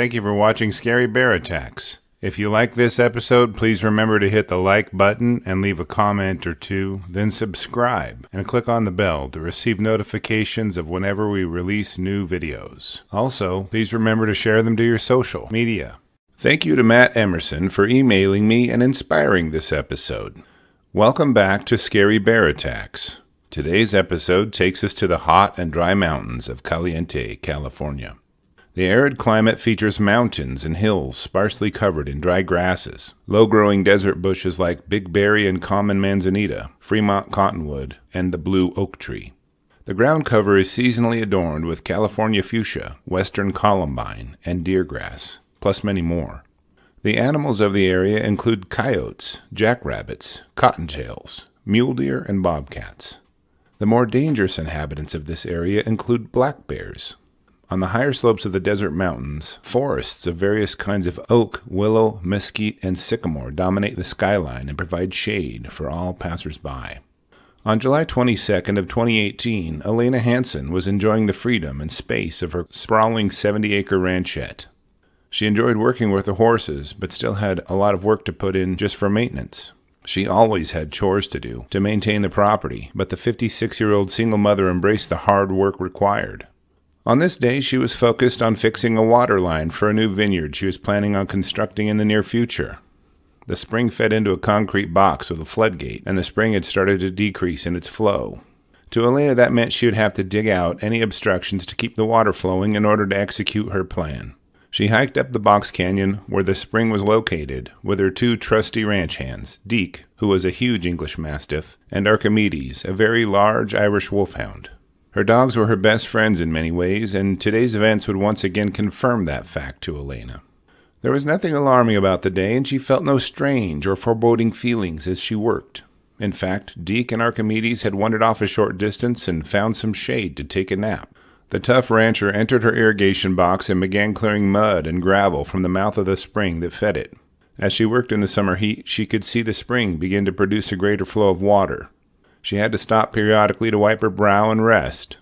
Thank you for watching Scary Bear Attacks. If you like this episode, please remember to hit the like button and leave a comment or two, then subscribe and click on the bell to receive notifications of whenever we release new videos. Also, please remember to share them to your social media. Thank you to Matt Emerson for emailing me and inspiring this episode. Welcome back to Scary Bear Attacks. Today's episode takes us to the hot and dry mountains of Caliente, California. The arid climate features mountains and hills sparsely covered in dry grasses, low growing desert bushes like big berry and common manzanita, Fremont cottonwood, and the blue oak tree. The ground cover is seasonally adorned with California fuchsia, western columbine, and deergrass, plus many more. The animals of the area include coyotes, jackrabbits, cottontails, mule deer, and bobcats. The more dangerous inhabitants of this area include black bears, on the higher slopes of the desert mountains, forests of various kinds of oak, willow, mesquite, and sycamore dominate the skyline and provide shade for all passers-by. On July 22nd of 2018, Allena Hansen was enjoying the freedom and space of her sprawling 70-acre ranchette. She enjoyed working with the horses, but still had a lot of work to put in just for maintenance. She always had chores to do to maintain the property, but the 56-year-old single mother embraced the hard work required. On this day, she was focused on fixing a water line for a new vineyard she was planning on constructing in the near future. The spring fed into a concrete box with a floodgate, and the spring had started to decrease in its flow. To Allena, that meant she would have to dig out any obstructions to keep the water flowing in order to execute her plan. She hiked up the box canyon where the spring was located with her two trusty ranch hands, Deke, who was a huge English Mastiff, and Archimedes, a very large Irish Wolfhound. Her dogs were her best friends in many ways, and today's events would once again confirm that fact to Allena. There was nothing alarming about the day, and she felt no strange or foreboding feelings as she worked. In fact, Deke and Archimedes had wandered off a short distance and found some shade to take a nap. The tough rancher entered her irrigation box and began clearing mud and gravel from the mouth of the spring that fed it. As she worked in the summer heat, she could see the spring begin to produce a greater flow of water, she had to stop periodically to wipe her brow and rest.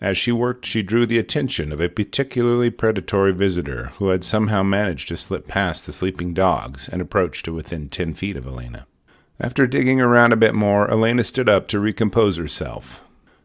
As she worked, she drew the attention of a particularly predatory visitor who had somehow managed to slip past the sleeping dogs and approach to within ten feet of Allena. After digging around a bit more, Allena stood up to recompose herself.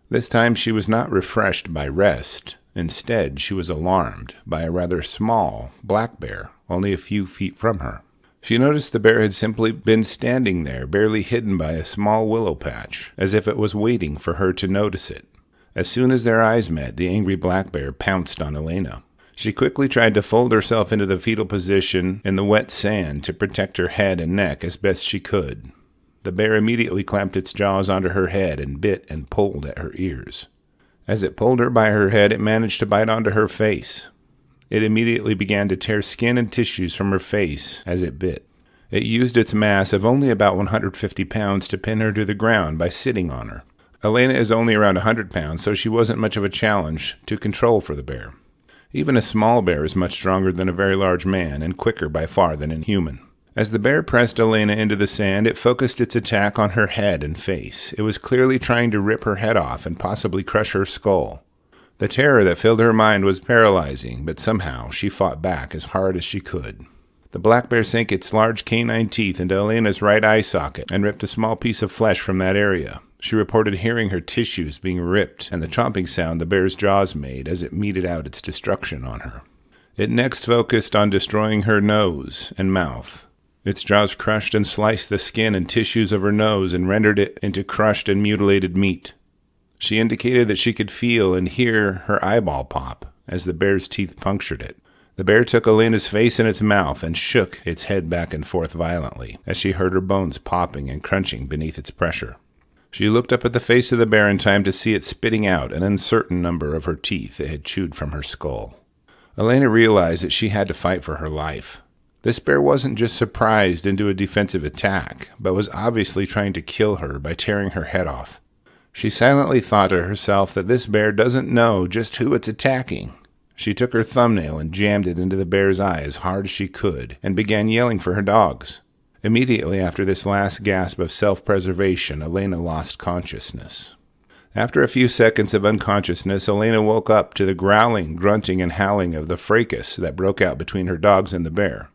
This time she was not refreshed by rest. Instead, she was alarmed by a rather small black bear only a few feet from her. She noticed the bear had simply been standing there, barely hidden by a small willow patch, as if it was waiting for her to notice it. As soon as their eyes met, the angry black bear pounced on Allena. She quickly tried to fold herself into the fetal position in the wet sand to protect her head and neck as best she could. The bear immediately clamped its jaws onto her head and bit and pulled at her ears. As it pulled her by her head, it managed to bite onto her face. It immediately began to tear skin and tissues from her face as it bit. It used its mass of only about 150 pounds to pin her to the ground by sitting on her. Allena is only around 100 pounds, so she wasn't much of a challenge to control for the bear. Even a small bear is much stronger than a very large man and quicker by far than a human. As the bear pressed Allena into the sand, it focused its attack on her head and face. It was clearly trying to rip her head off and possibly crush her skull. The terror that filled her mind was paralyzing, but somehow she fought back as hard as she could. The black bear sank its large canine teeth into Allena's right eye socket and ripped a small piece of flesh from that area. She reported hearing her tissues being ripped and the chomping sound the bear's jaws made as it meted out its destruction on her. It next focused on destroying her nose and mouth. Its jaws crushed and sliced the skin and tissues of her nose and rendered it into crushed and mutilated meat. She indicated that she could feel and hear her eyeball pop as the bear's teeth punctured it. The bear took Allena's face in its mouth and shook its head back and forth violently as she heard her bones popping and crunching beneath its pressure. She looked up at the face of the bear in time to see it spitting out an uncertain number of her teeth it had chewed from her skull. Allena realized that she had to fight for her life. This bear wasn't just surprised into a defensive attack, but was obviously trying to kill her by tearing her head off. She silently thought to herself that this bear doesn't know just who it's attacking. She took her thumbnail and jammed it into the bear's eye as hard as she could and began yelling for her dogs. Immediately after this last gasp of self preservation, Allena lost consciousness. After a few seconds of unconsciousness, Allena woke up to the growling, grunting, and howling of the fracas that broke out between her dogs and the bear.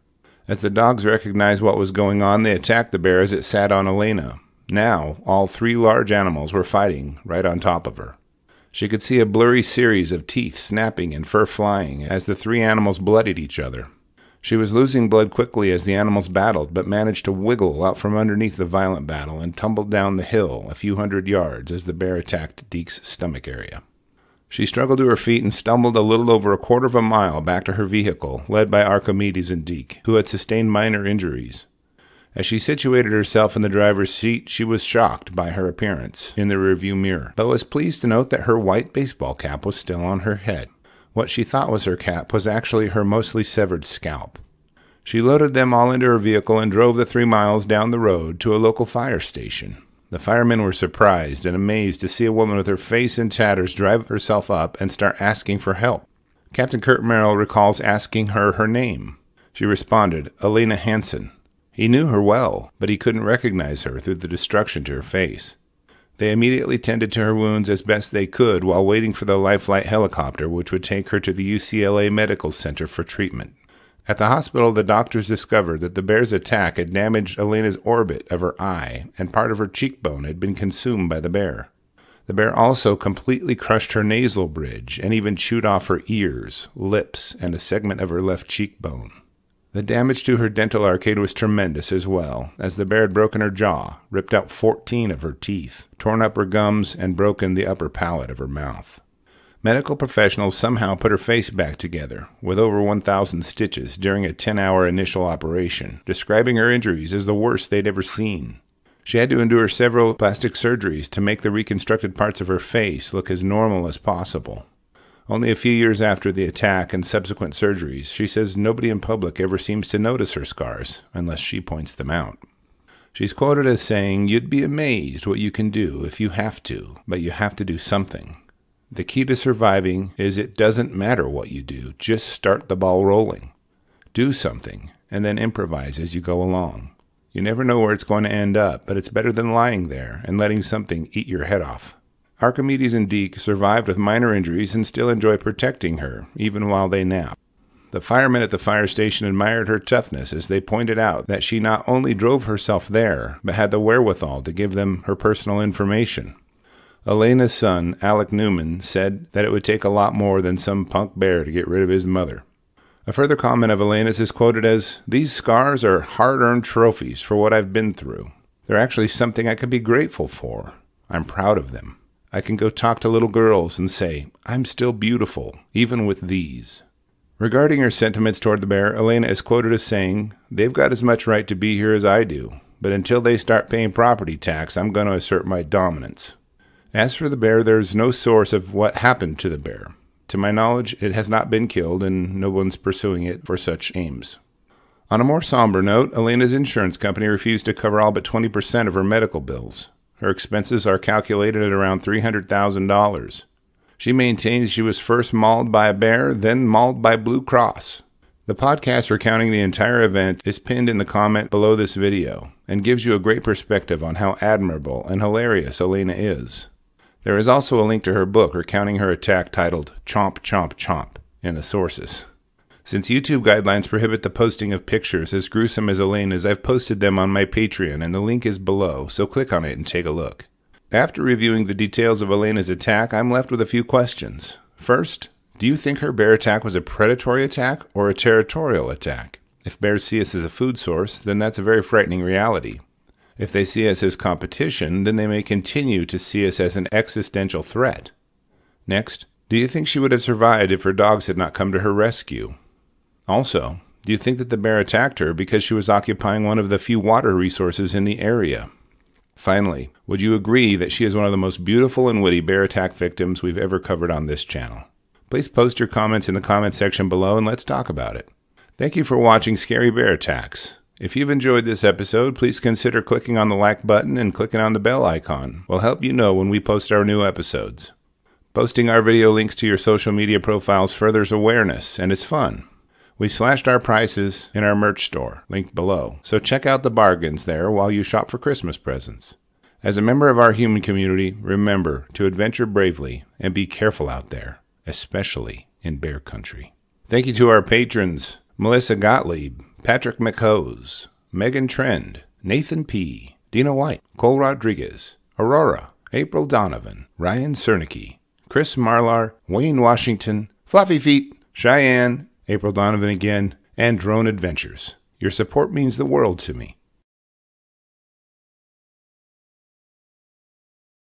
As the dogs recognized what was going on, they attacked the bear as it sat on Allena. Now, all three large animals were fighting right on top of her. She could see a blurry series of teeth snapping and fur flying as the three animals bloodied each other. She was losing blood quickly as the animals battled, but managed to wiggle out from underneath the violent battle and tumbled down the hill a few hundred yards as the bear attacked Deke's stomach area. She struggled to her feet and stumbled a little over a quarter of a mile back to her vehicle, led by Archimedes and Deke, who had sustained minor injuries. As she situated herself in the driver's seat, she was shocked by her appearance in the rearview mirror, but was pleased to note that her white baseball cap was still on her head. What she thought was her cap was actually her mostly severed scalp. She loaded them all into her vehicle and drove the three miles down the road to a local fire station. The firemen were surprised and amazed to see a woman with her face in tatters drive herself up and start asking for help. Captain Kurt Merrill recalls asking her her name. She responded, Allena Hansen. He knew her well, but he couldn't recognize her through the destruction to her face. They immediately tended to her wounds as best they could while waiting for the Lifelight helicopter, which would take her to the UCLA Medical Center for treatment. At the hospital, the doctors discovered that the bear's attack had damaged Allena's orbit of her eye, and part of her cheekbone had been consumed by the bear. The bear also completely crushed her nasal bridge and even chewed off her ears, lips, and a segment of her left cheekbone. The damage to her dental arcade was tremendous as well, as the bear had broken her jaw, ripped out 14 of her teeth, torn up her gums, and broken the upper palate of her mouth. Medical professionals somehow put her face back together, with over 1,000 stitches, during a 10 hour initial operation, describing her injuries as the worst they'd ever seen. She had to endure several plastic surgeries to make the reconstructed parts of her face look as normal as possible. Only a few years after the attack and subsequent surgeries, she says nobody in public ever seems to notice her scars unless she points them out. She's quoted as saying, You'd be amazed what you can do if you have to, but you have to do something. The key to surviving is it doesn't matter what you do, just start the ball rolling. Do something, and then improvise as you go along. You never know where it's going to end up, but it's better than lying there and letting something eat your head off. Archimedes and Deke survived with minor injuries and still enjoy protecting her, even while they nap. The firemen at the fire station admired her toughness as they pointed out that she not only drove herself there, but had the wherewithal to give them her personal information. Allena's son, Alec Newman, said that it would take a lot more than some punk bear to get rid of his mother. A further comment of Allena's is quoted as These scars are hard earned trophies for what I've been through. They're actually something I could be grateful for. I'm proud of them. I can go talk to little girls and say, I'm still beautiful, even with these. Regarding her sentiments toward the bear, Allena is quoted as saying, They've got as much right to be here as I do, but until they start paying property tax, I'm going to assert my dominance. As for the bear, there is no source of what happened to the bear. To my knowledge, it has not been killed, and no one's pursuing it for such aims. On a more somber note, Allena's insurance company refused to cover all but 20% of her medical bills. Her expenses are calculated at around $300,000. She maintains she was first mauled by a bear, then mauled by Blue Cross. The podcast recounting the entire event is pinned in the comment below this video and gives you a great perspective on how admirable and hilarious Allena is. There is also a link to her book recounting her attack titled Chomp Chomp Chomp in the sources. Since YouTube guidelines prohibit the posting of pictures as gruesome as Allena's, I've posted them on my Patreon, and the link is below, so click on it and take a look. After reviewing the details of Allena's attack, I'm left with a few questions. First, do you think her bear attack was a predatory attack or a territorial attack? If bears see us as a food source, then that's a very frightening reality. If they see us as competition, then they may continue to see us as an existential threat. Next, do you think she would have survived if her dogs had not come to her rescue? Also, do you think that the bear attacked her because she was occupying one of the few water resources in the area? Finally, would you agree that she is one of the most beautiful and witty bear attack victims we've ever covered on this channel? Please post your comments in the comment section below and let's talk about it. Thank you for watching Scary Bear Attacks. If you've enjoyed this episode, please consider clicking on the like button and clicking on the bell icon. We'll help you know when we post our new episodes. Posting our video links to your social media profiles furthers awareness and is fun. We slashed our prices in our merch store, linked below, so check out the bargains there while you shop for Christmas presents. As a member of our human community, remember to adventure bravely and be careful out there, especially in bear country. Thank you to our patrons Melissa Gottlieb, Patrick McHose, Megan Trend, Nathan P., Dina White, Cole Rodriguez, Aurora, April Donovan, Ryan Cernicki, Chris Marlar, Wayne Washington, Fluffy Feet, Cheyenne, April Donovan again, and Drone Adventures. Your support means the world to me.